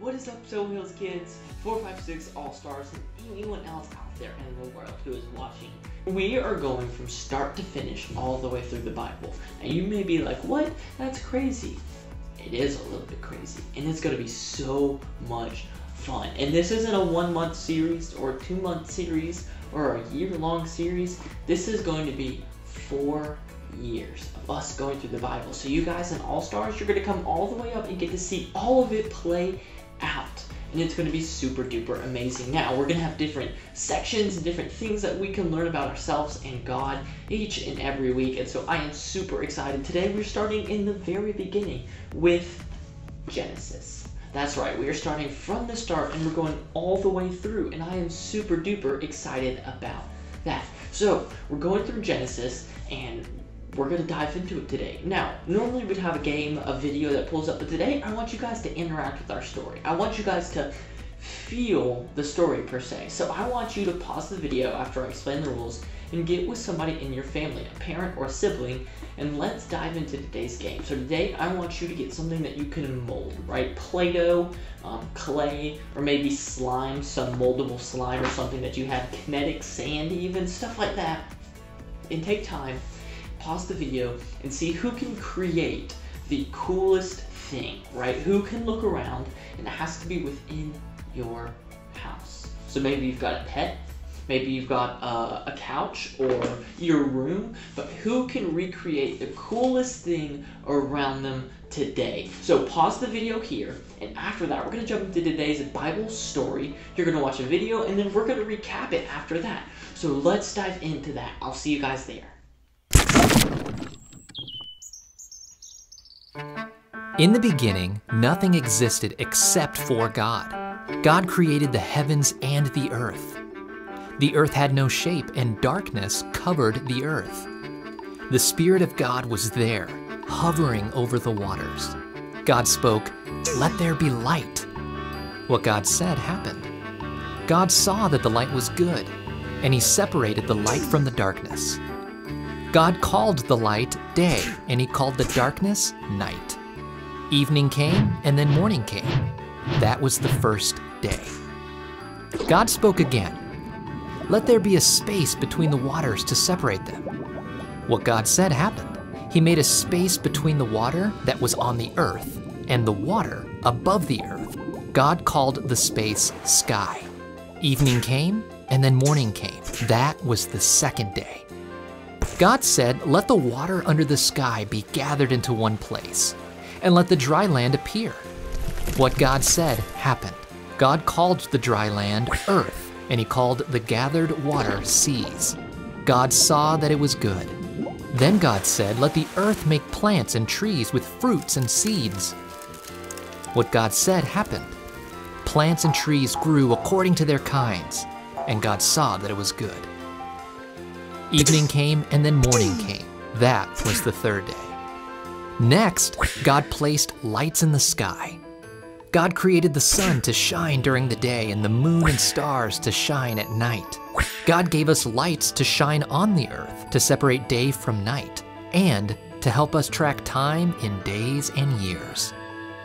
What is up, SoHills kids, 456 All Stars, and anyone else out there in the world who is watching? We are going from start to finish all the way through the Bible. And you may be like, what? That's crazy. It is a little bit crazy, and it's going to be so much fun. And this isn't a one month series or a two month series or a year long series. This is going to be four years of us going through the Bible. So you guys in All Stars, you're going to come all the way up and get to see all of it play out. And it's going to be super duper amazing. Now, we're going to have different sections and different things that we can learn about ourselves and God each and every week. And so I am super excited. Today, we're starting in the very beginning with Genesis. That's right, we are starting from the start and we're going all the way through. And I am super duper excited about that. So, we're going through Genesis and we're to dive into it today. Now, normally we'd have a game, a video that pulls up, but today I want you guys to interact with our story. I want you guys to feel the story per se. So I want you to pause the video after I explain the rules and get with somebody in your family, a parent or a sibling, and let's dive into today's game. So today I want you to get something that you can mold, right? Play-Doh, um, clay, or maybe slime, some moldable slime or something that you have, kinetic sand even, stuff like that. And take time pause the video and see who can create the coolest thing, right? Who can look around and it has to be within your house. So maybe you've got a pet, maybe you've got uh, a couch or your room, but who can recreate the coolest thing around them today? So pause the video here, and after that, we're gonna jump into today's Bible story. You're gonna watch a video, and then we're gonna recap it after that. So let's dive into that. I'll see you guys there. In the beginning, nothing existed except for God. God created the heavens and the earth. The earth had no shape, and darkness covered the earth. The Spirit of God was there, hovering over the waters. God spoke, Let there be light. What God said happened. God saw that the light was good, and He separated the light from the darkness. God called the light day, and he called the darkness night. Evening came, and then morning came. That was the first day. God spoke again. Let there be a space between the waters to separate them. What God said happened. He made a space between the water that was on the earth and the water above the earth. God called the space sky. Evening came, and then morning came. That was the second day. God said, Let the water under the sky be gathered into one place, and let the dry land appear. What God said happened. God called the dry land earth, and he called the gathered water seas. God saw that it was good. Then God said, Let the earth make plants and trees with fruits and seeds. What God said happened. Plants and trees grew according to their kinds, and God saw that it was good. Evening came and then morning came. That was the third day. Next, God placed lights in the sky. God created the sun to shine during the day and the moon and stars to shine at night. God gave us lights to shine on the earth to separate day from night and to help us track time in days and years.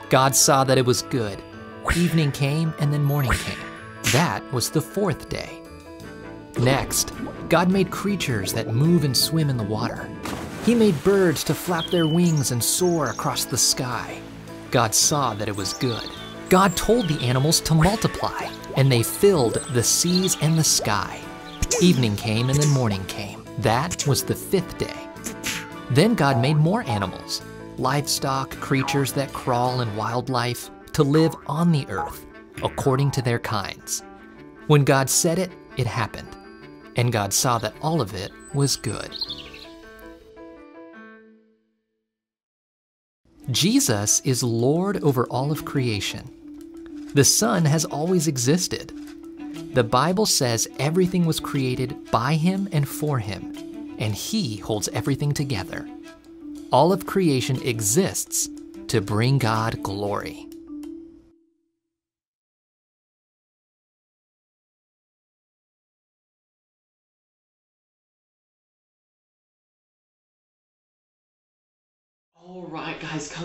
God saw that it was good. Evening came and then morning came. That was the fourth day. Next, God made creatures that move and swim in the water. He made birds to flap their wings and soar across the sky. God saw that it was good. God told the animals to multiply, and they filled the seas and the sky. Evening came and then morning came. That was the fifth day. Then God made more animals, livestock, creatures that crawl, and wildlife to live on the earth according to their kinds. When God said it, it happened and God saw that all of it was good. Jesus is Lord over all of creation. The Son has always existed. The Bible says everything was created by Him and for Him, and He holds everything together. All of creation exists to bring God glory.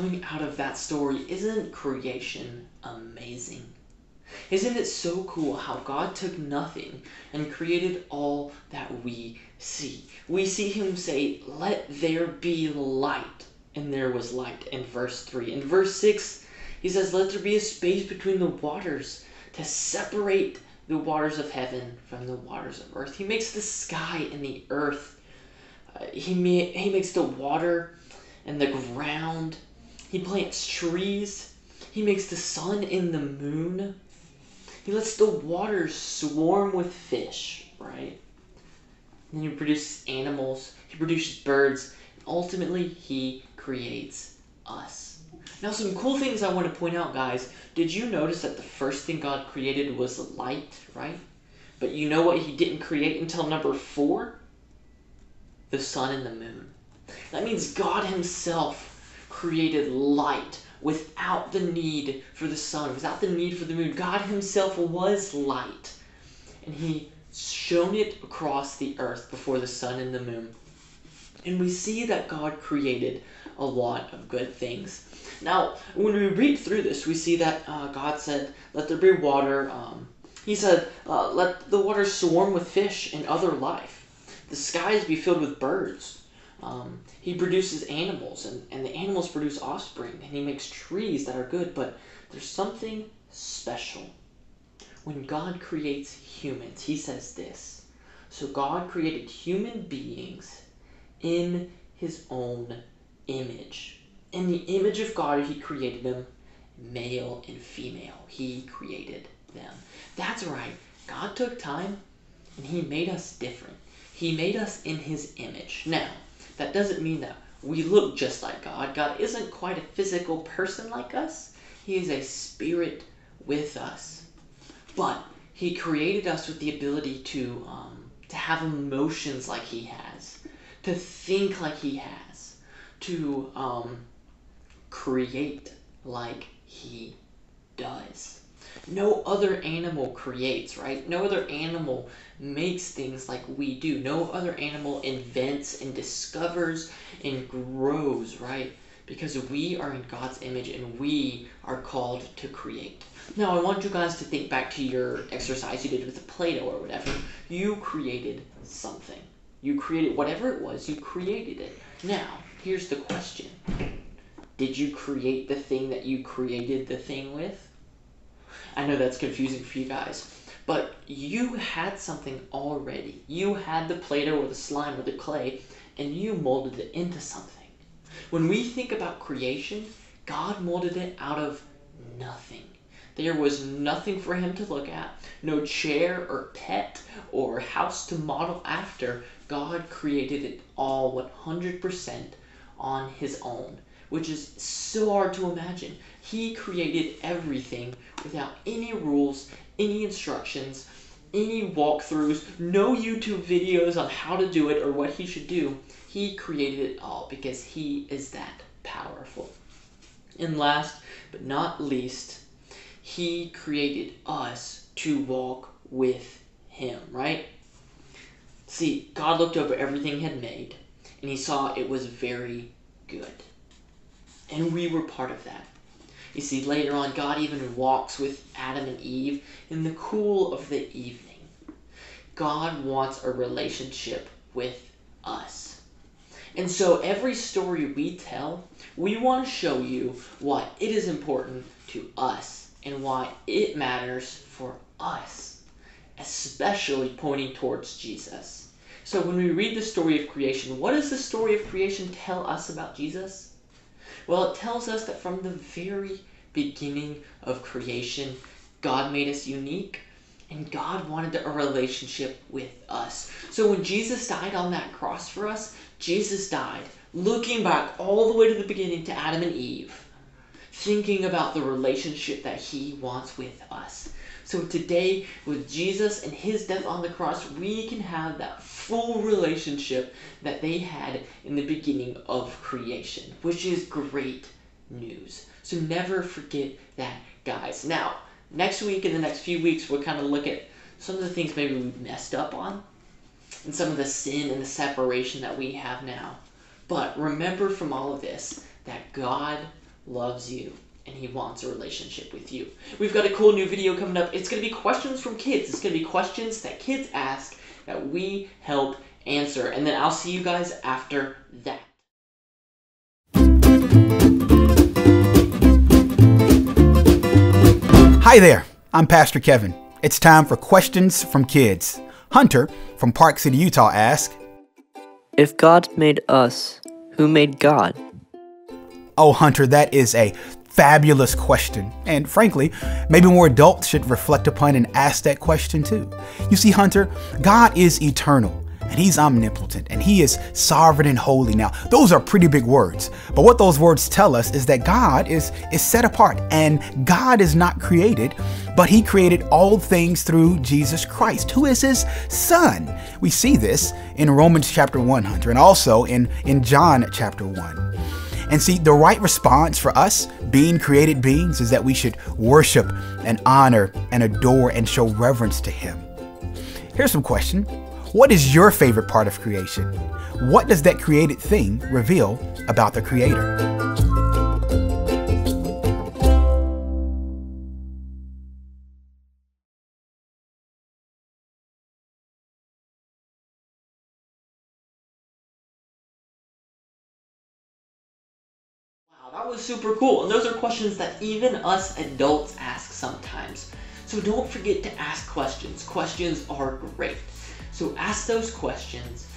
Coming out of that story, isn't creation amazing? Isn't it so cool how God took nothing and created all that we see? We see Him say, Let there be light, and there was light in verse 3. In verse 6, He says, Let there be a space between the waters to separate the waters of heaven from the waters of earth. He makes the sky and the earth. Uh, he, ma- he makes the water and the ground. He plants trees. He makes the sun and the moon. He lets the waters swarm with fish, right? And then he produces animals, he produces birds, and ultimately he creates us. Now some cool things I want to point out, guys. Did you notice that the first thing God created was light, right? But you know what he didn't create until number four? The sun and the moon. That means God himself created light without the need for the sun, without the need for the moon. God Himself was light, and He shone it across the earth before the sun and the moon. And we see that God created a lot of good things. Now, when we read through this, we see that uh, God said, Let there be water. Um, he said, uh, Let the waters swarm with fish and other life. The skies be filled with birds um, he produces animals, and, and the animals produce offspring, and he makes trees that are good, but there's something special. When God creates humans, he says this. So God created human beings in his own image. In the image of God, he created them, male and female. He created them. That's right. God took time and he made us different. He made us in his image. Now, that doesn't mean that we look just like God. God isn't quite a physical person like us. He is a spirit with us. But he created us with the ability to um, to have emotions like he has, to think like he has, to um, create like he does. No other animal creates, right? No other animal makes things like we do. No other animal invents and discovers and grows, right? Because we are in God's image and we are called to create. Now, I want you guys to think back to your exercise you did with the Play Doh or whatever. You created something. You created whatever it was, you created it. Now, here's the question Did you create the thing that you created the thing with? I know that's confusing for you guys. But you had something already. You had the Play-Doh or the slime or the clay, and you molded it into something. When we think about creation, God molded it out of nothing. There was nothing for him to look at, no chair or pet or house to model after. God created it all 100% on his own, which is so hard to imagine. He created everything without any rules, any instructions, any walkthroughs, no YouTube videos on how to do it or what he should do. He created it all because he is that powerful. And last but not least, he created us to walk with him, right? See, God looked over everything he had made and he saw it was very good. And we were part of that. You see, later on, God even walks with Adam and Eve in the cool of the evening. God wants a relationship with us. And so every story we tell, we want to show you why it is important to us and why it matters for us, especially pointing towards Jesus. So when we read the story of creation, what does the story of creation tell us about Jesus? Well, it tells us that from the very beginning of creation, God made us unique and God wanted a relationship with us. So when Jesus died on that cross for us, Jesus died looking back all the way to the beginning to Adam and Eve, thinking about the relationship that he wants with us. So today, with Jesus and his death on the cross, we can have that full relationship that they had in the beginning of creation, which is great news. So never forget that, guys. Now, next week and the next few weeks, we'll kind of look at some of the things maybe we messed up on and some of the sin and the separation that we have now. But remember from all of this that God loves you and he wants a relationship with you. We've got a cool new video coming up. It's going to be questions from kids. It's going to be questions that kids ask that we help answer. And then I'll see you guys after that. Hi there, I'm Pastor Kevin. It's time for questions from kids. Hunter from Park City, Utah asks If God made us, who made God? Oh, Hunter, that is a fabulous question. And frankly, maybe more adults should reflect upon and ask that question too. You see, Hunter, God is eternal and he's omnipotent and he is sovereign and holy. Now, those are pretty big words, but what those words tell us is that God is, is set apart and God is not created, but he created all things through Jesus Christ, who is his son. We see this in Romans chapter 100 and also in, in John chapter 1. And see, the right response for us, being created beings, is that we should worship and honor and adore and show reverence to Him. Here's some question What is your favorite part of creation? What does that created thing reveal about the Creator? That was super cool. And those are questions that even us adults ask sometimes. So don't forget to ask questions. Questions are great. So ask those questions,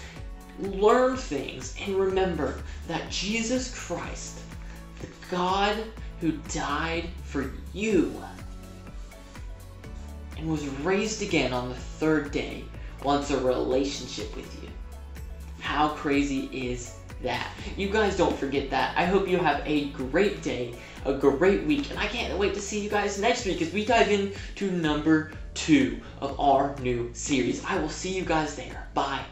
learn things, and remember that Jesus Christ, the God who died for you and was raised again on the third day, wants a relationship with you. How crazy is that. You guys don't forget that. I hope you have a great day, a great week, and I can't wait to see you guys next week as we dive into number two of our new series. I will see you guys there. Bye.